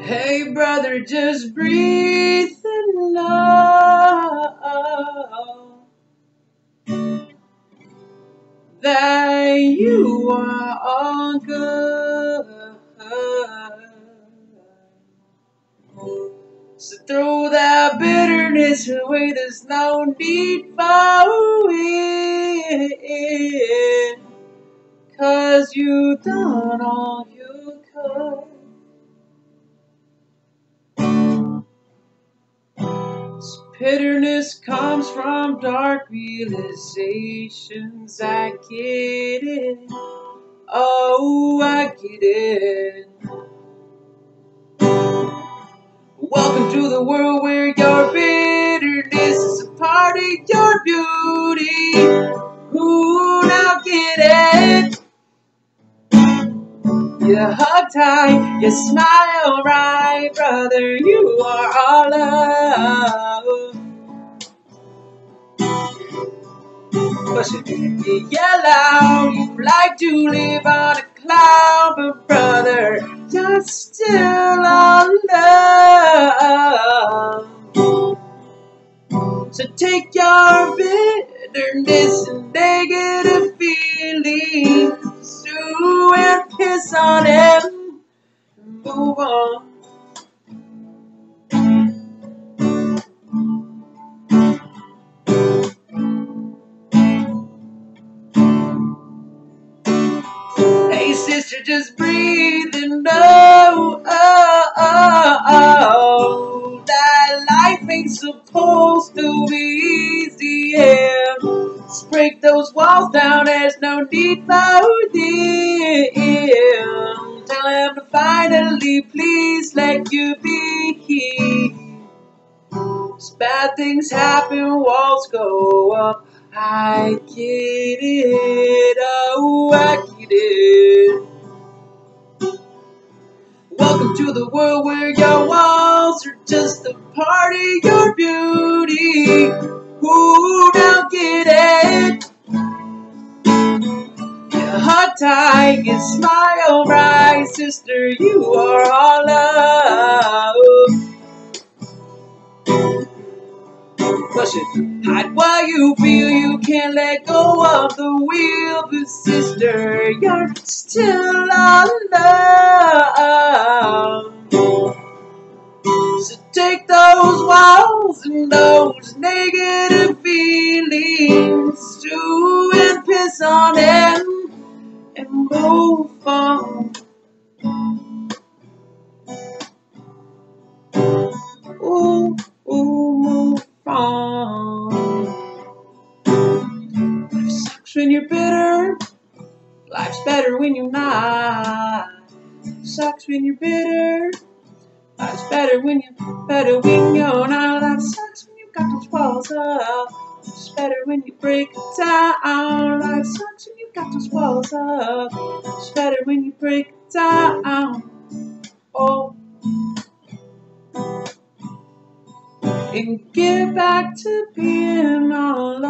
Hey brother, just breathe and know that you are all good. Throw that bitterness away, there's no need for it. Cause you done all you could. Bitterness comes from dark realizations. I get it. Oh, I get it. To the world where your bitterness is a part of your beauty. Ooh, now get it. You hug tight, you smile right, brother. You are all love. It, you yell out, you like to live on a cloud, but brother, still all love. So take your bitterness and negative feelings to and piss on it and move on. Sister, just breathe Yeah. Break those walls down, there's no need for them. Tell him to finally please let you be. As bad things happen, walls go up. I get it, oh, I get it. Welcome to the world where your walls are just a part of your beauty. Ooh, now get it. You hug tight, you smile right, sister. You are all love. Hide what you feel, you can't let go of the wheel, but sister, you're still all when you're bitter. Life's better when you're not. Sucks when you're bitter. Life's better when you're better when you're not. Life sucks when you've got those walls up. It's better when you break down. Life sucks when you got those walls up. It's better when you break down. Oh. And get back to being all love.